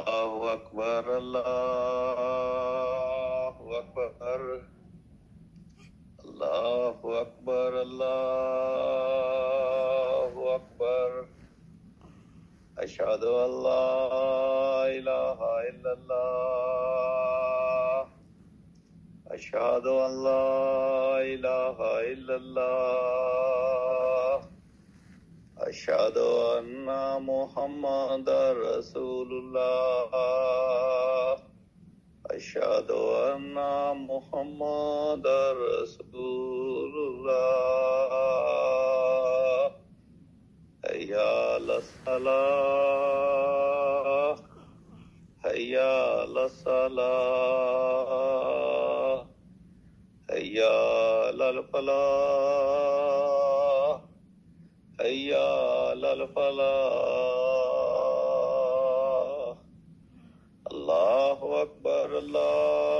اللہ اکبر اللہ اکبر اللہ اکبر اللہ اکبر اشہد اللہ الہ الا اللہ اشہد اللہ الہ الا اللہ أشهد أن محمد رسول الله أشهد أن محمد رسول الله هيا للصلاة هيا للصلاة هيا للفلاح حي على الفلاح اللہ اکبر اللہ